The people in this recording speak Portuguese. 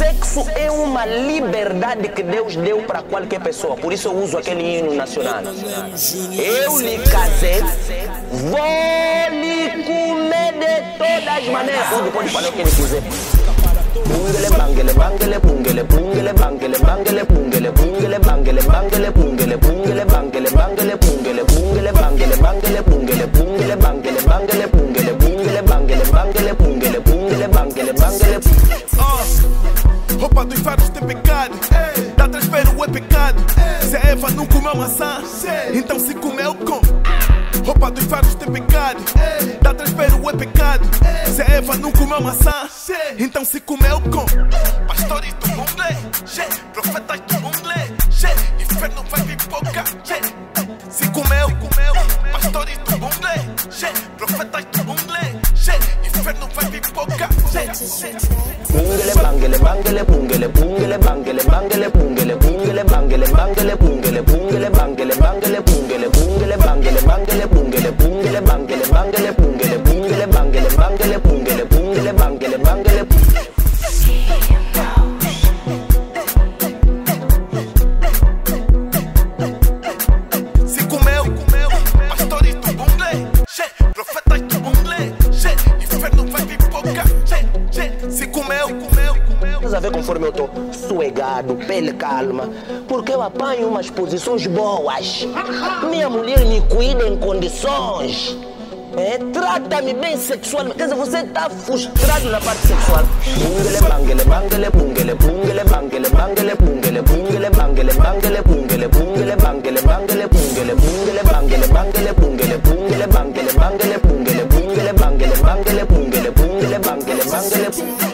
sexo é uma liberdade que Deus deu para qualquer pessoa. Por isso eu uso aquele hino nacional. Eu lhe casei, vou lhe comer de todas as maneiras. Tudo pode falar o que ele quiser. Bungele bangele bangele bungele bungele bangele bangele bungele bungele bangele bangele bungele bungele bangele bangele bungele bungele bangele bangele bungele bungele bangele bangele bungele bungele bangele bangele bungele bungele bangele bangele Roupa dos faros tem pecado. Dá transfero é pecado. Se a Eva não comeu maçã, então se comeu com. Roupa dos faros tem pecado. Dá transfero é pecado. Se a Eva não comeu maçã, então se comeu com. Pastores do Mungle, Bungele bangele bangele bungele bungele bangele bangele bungele bungele bangele bangele bungele bungele bangele bangele bungele bungele bangele bangele bungele estás a ver conforme eu estou suegado, pele calma, porque eu apanho umas posições boas. Minha mulher me cuida em condições. É, trata-me bem sexualmente. Quer dizer, você está frustrado na parte sexual. Bungele, bangele, bangele, bungele, bungele, bangele, bangele, bungele, bungele, bangele, bangele, bungele, bungele, bangele, bangele, bungele, bungele, bangele, bangele, bungele, bungele, bangele, bangele, bungele, bungele, bangele, bangele, bungele, bungele, bangele.